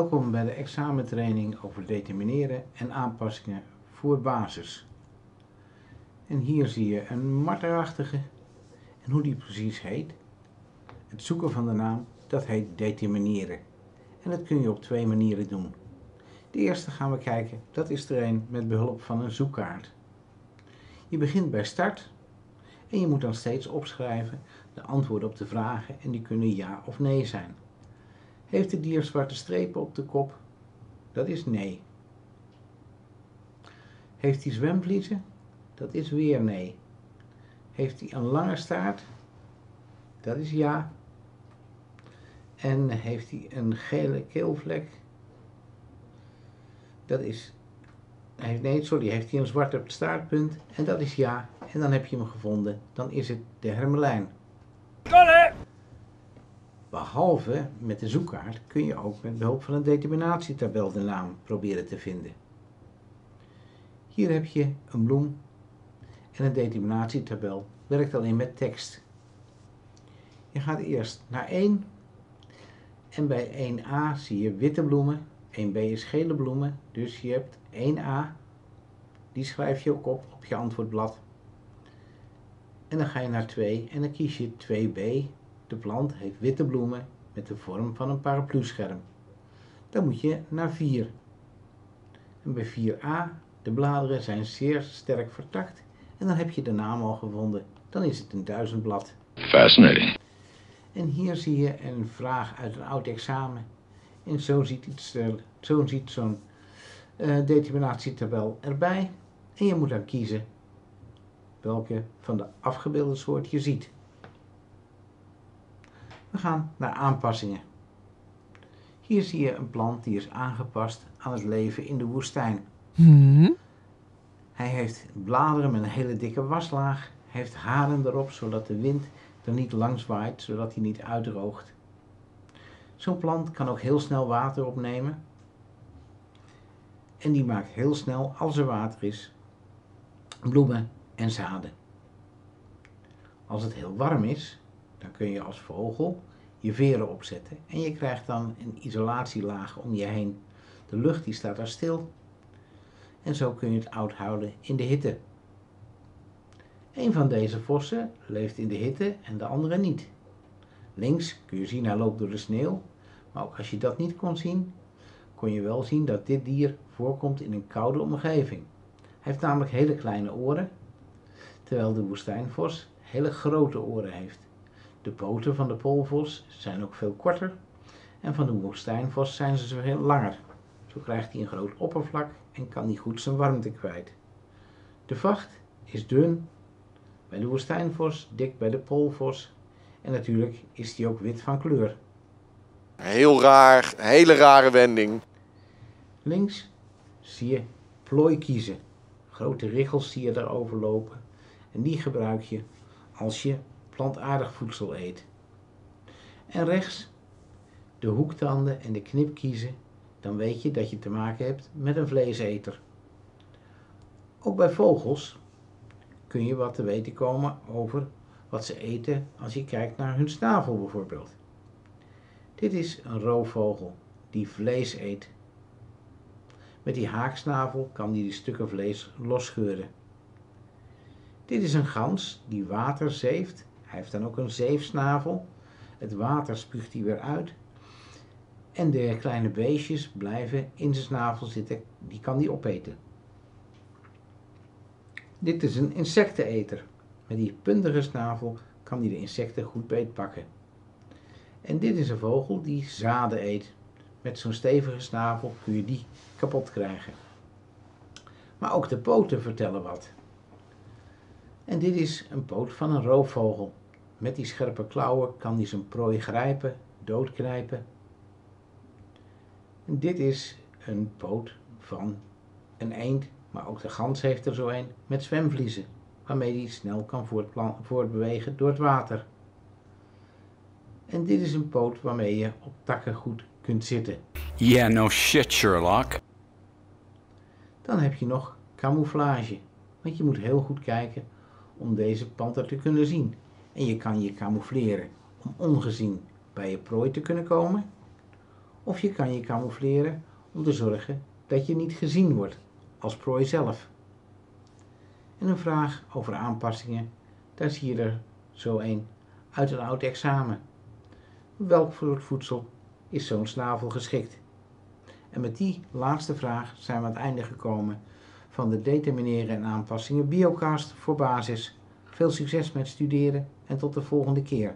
Welkom bij de examentraining over determineren en aanpassingen voor basis. En hier zie je een marterachtige en hoe die precies heet. Het zoeken van de naam, dat heet determineren. En dat kun je op twee manieren doen. De eerste gaan we kijken, dat is er een met behulp van een zoekkaart. Je begint bij start en je moet dan steeds opschrijven de antwoorden op de vragen en die kunnen ja of nee zijn. Heeft het dier zwarte strepen op de kop? Dat is nee. Heeft hij zwemvliezen? Dat is weer nee. Heeft hij een lange staart? Dat is ja. En heeft hij een gele keelvlek? Dat is. Nee, sorry, heeft hij een zwarte staartpunt? En dat is ja. En dan heb je hem gevonden. Dan is het de hermelijn. Behalve met de zoekkaart kun je ook met behulp van een determinatietabel de naam proberen te vinden. Hier heb je een bloem en een determinatietabel werkt alleen met tekst. Je gaat eerst naar 1 en bij 1a zie je witte bloemen, 1b is gele bloemen, dus je hebt 1a, die schrijf je ook op op je antwoordblad. En dan ga je naar 2 en dan kies je 2b, de plant heeft witte bloemen met de vorm van een paraplu-scherm. Dan moet je naar 4. En bij 4a, de bladeren zijn zeer sterk vertakt en dan heb je de naam al gevonden. Dan is het een duizendblad. Fascinating. En hier zie je een vraag uit een oud examen. En zo ziet, iets, zo ziet zo'n eh, determinatietabel erbij. En je moet dan kiezen welke van de afgebeelde soort je ziet. We gaan naar aanpassingen. Hier zie je een plant die is aangepast aan het leven in de woestijn. Hij heeft bladeren met een hele dikke waslaag. Heeft haren erop, zodat de wind er niet langs waait, zodat hij niet uitdroogt. Zo'n plant kan ook heel snel water opnemen. En die maakt heel snel, als er water is, bloemen en zaden. Als het heel warm is, dan kun je als vogel je veren opzetten. En je krijgt dan een isolatielaag om je heen. De lucht die staat daar stil. En zo kun je het oud houden in de hitte. Een van deze vossen leeft in de hitte en de andere niet. Links kun je zien hij loopt door de sneeuw, maar ook als je dat niet kon zien, kon je wel zien dat dit dier voorkomt in een koude omgeving. Hij heeft namelijk hele kleine oren, terwijl de woestijnvos hele grote oren heeft. De poten van de poolvos zijn ook veel korter en van de woestijnvos zijn ze veel langer. Zo krijgt hij een groot oppervlak en kan hij goed zijn warmte kwijt. De vacht is dun bij de woestijnvos, dik bij de poolvos en natuurlijk is die ook wit van kleur. Heel raar, hele rare wending. Links zie je plooikiezen. Grote richels zie je daarover lopen en die gebruik je als je plantaardig voedsel eet. En rechts de hoektanden en de knipkiezen, dan weet je dat je te maken hebt met een vleeseter. Ook bij vogels kun je wat te weten komen over wat ze eten als je kijkt naar hun snavel bijvoorbeeld. Dit is een roofvogel die vlees eet. Met die haaksnavel kan hij de stukken vlees losscheuren. Dit is een gans die water zeeft. Hij heeft dan ook een zeefsnavel. Het water spuugt hij weer uit. En de kleine beestjes blijven in zijn snavel zitten. Die kan hij opeten. Dit is een insecteneter. Met die puntige snavel kan hij de insecten goed beetpakken. En dit is een vogel die zaden eet. Met zo'n stevige snavel kun je die kapot krijgen. Maar ook de poten vertellen wat. En dit is een poot van een roofvogel. Met die scherpe klauwen kan hij zijn prooi grijpen, doodknijpen. En dit is een poot van een eend, maar ook de gans heeft er zo een, met zwemvliezen, waarmee hij snel kan voortbewegen door het water. En dit is een poot waarmee je op takken goed kunt zitten. Yeah, no shit, Sherlock. Dan heb je nog camouflage. Want je moet heel goed kijken om deze panter te kunnen zien. En je kan je camoufleren om ongezien bij je prooi te kunnen komen. Of je kan je camoufleren om te zorgen dat je niet gezien wordt als prooi zelf. En een vraag over aanpassingen, daar zie je er zo een uit een oud examen. Welk soort voedsel is zo'n snavel geschikt? En met die laatste vraag zijn we aan het einde gekomen van de determineren en aanpassingen Biocast voor basis. Veel succes met studeren en tot de volgende keer.